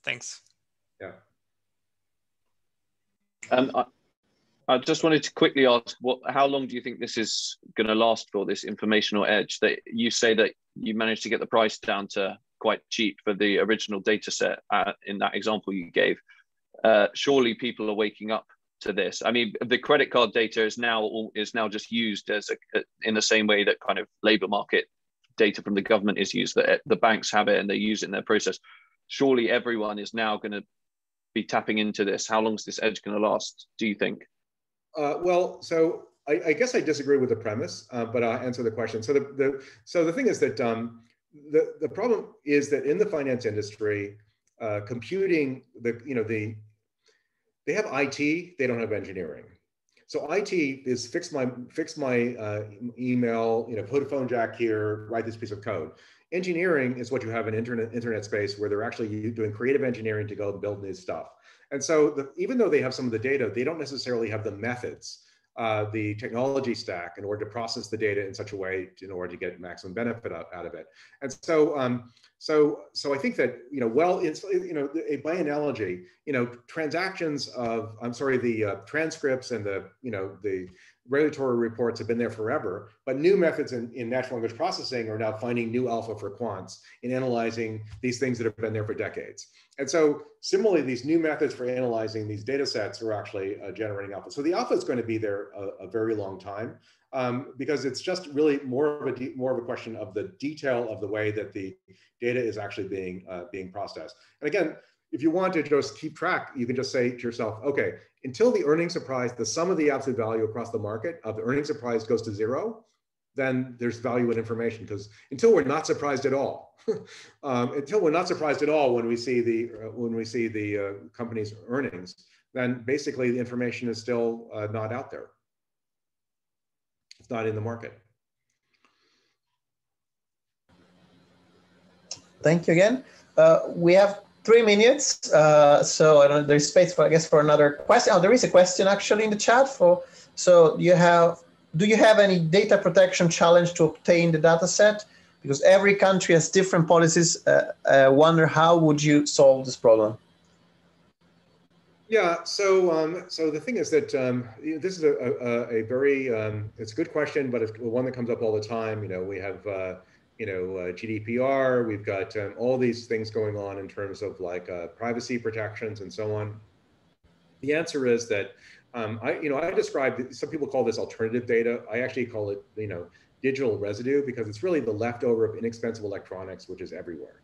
thanks. Yeah. Um, I, I just wanted to quickly ask, what, how long do you think this is going to last for this informational edge? That you say that you managed to get the price down to quite cheap for the original data set uh, in that example you gave. Uh, surely people are waking up to this. I mean, the credit card data is now is now just used as a, in the same way that kind of labor market data from the government is used, that the banks have it and they use it in their process. Surely everyone is now going to be tapping into this. How long is this edge going to last, do you think? Uh, well, so I, I, guess I disagree with the premise, uh, but I'll answer the question. So the, the so the thing is that um, the the problem is that in the finance industry, uh, computing the you know the they have IT, they don't have engineering. So IT is fix my fix my uh, email, you know, put a phone jack here, write this piece of code. Engineering is what you have in internet internet space where they're actually doing creative engineering to go build new stuff. And so the, even though they have some of the data, they don't necessarily have the methods uh, the technology stack in order to process the data in such a way in order to get maximum benefit out, out of it. And so, um, so, so I think that you know, well, it's you know, by analogy, you know, transactions of I'm sorry, the uh, transcripts and the you know the regulatory reports have been there forever, but new methods in, in natural language processing are now finding new alpha for quants in analyzing these things that have been there for decades. And so similarly, these new methods for analyzing these data sets are actually uh, generating alpha. So the alpha is going to be there a, a very long time um, because it's just really more of a more of a question of the detail of the way that the data is actually being uh, being processed. And again, if you want to just keep track, you can just say to yourself, okay, until the earnings surprise, the sum of the absolute value across the market of the earnings surprise goes to zero, then there's value in information because until we're not surprised at all, um, until we're not surprised at all when we see the uh, when we see the uh, company's earnings, then basically the information is still uh, not out there. It's not in the market. Thank you again. Uh, we have three minutes, uh, so I don't. There's space for I guess for another question. Oh, there is a question actually in the chat for. So you have do you have any data protection challenge to obtain the data set? Because every country has different policies. Uh, I wonder how would you solve this problem? Yeah, so um, so the thing is that um, this is a, a, a very um, it's a good question, but it's one that comes up all the time. You know, we have uh, you know uh, GDPR, we've got um, all these things going on in terms of like uh, privacy protections and so on. The answer is that um, I, you know, I describe, some people call this alternative data. I actually call it, you know, digital residue because it's really the leftover of inexpensive electronics, which is everywhere.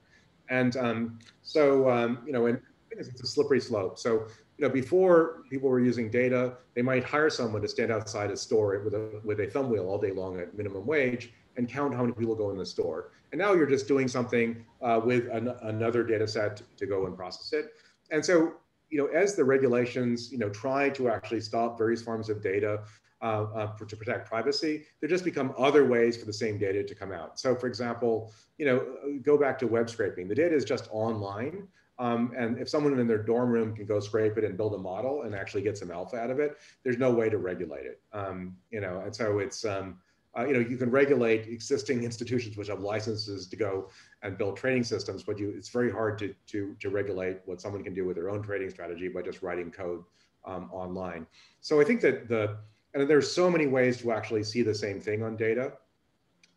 And um, so, um, you know, and it's a slippery slope. So, you know, before people were using data, they might hire someone to stand outside a store with a, with a thumb wheel all day long at minimum wage and count how many people go in the store. And now you're just doing something uh, with an, another data set to go and process it. And so you know, as the regulations, you know, try to actually stop various forms of data uh, uh, to protect privacy, there just become other ways for the same data to come out. So, for example, you know, go back to web scraping. The data is just online, um, and if someone in their dorm room can go scrape it and build a model and actually get some alpha out of it, there's no way to regulate it. Um, you know, and so it's um, uh, you know, you can regulate existing institutions which have licenses to go and build trading systems, but you, it's very hard to, to, to regulate what someone can do with their own trading strategy by just writing code um, online. So I think that the, and there's so many ways to actually see the same thing on data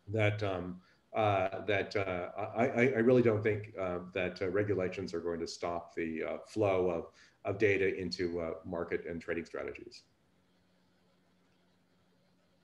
that, um, uh, that uh, I, I, really don't think uh, that uh, regulations are going to stop the uh, flow of, of data into market and trading strategies.